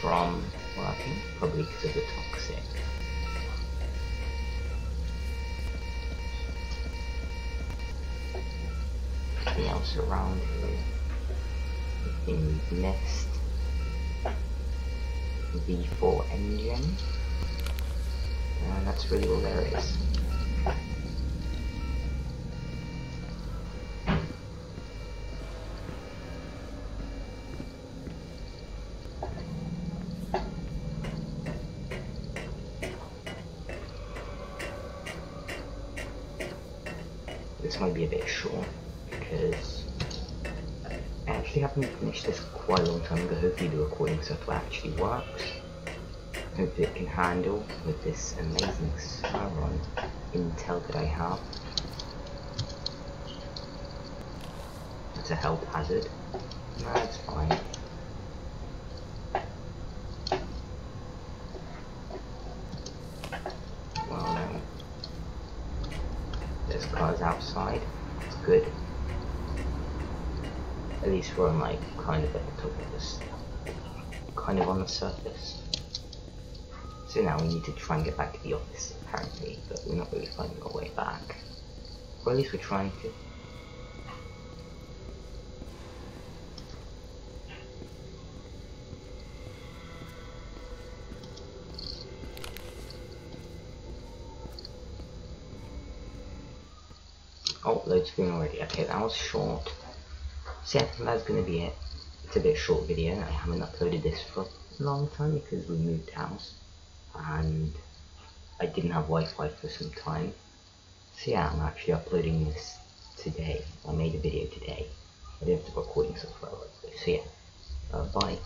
from working, probably because of the toxic. Anything else around here? Anything we've missed? V4 engine? And that's really all there is. This might be a bit short because I actually haven't finished this quite a long time ago. Hopefully the recording software actually works. Hopefully it can handle with this amazing Sauron intel that I have. It's a health hazard. That's fine. Well, no. There's cars outside. It's good. At least we're on like kind of at the top of this, kind of on the surface. So now we need to try and get back to the office apparently, but we're not really finding our way back. Or at least we're trying to. Oh, load screen already. Okay, that was short. So yeah, that's gonna be it. It's a bit short video. I haven't uploaded this for a long time because we moved house and I didn't have Wi-Fi for some time. So yeah, I'm actually uploading this today. I made a video today. I didn't have the recording software. So yeah, uh, bye.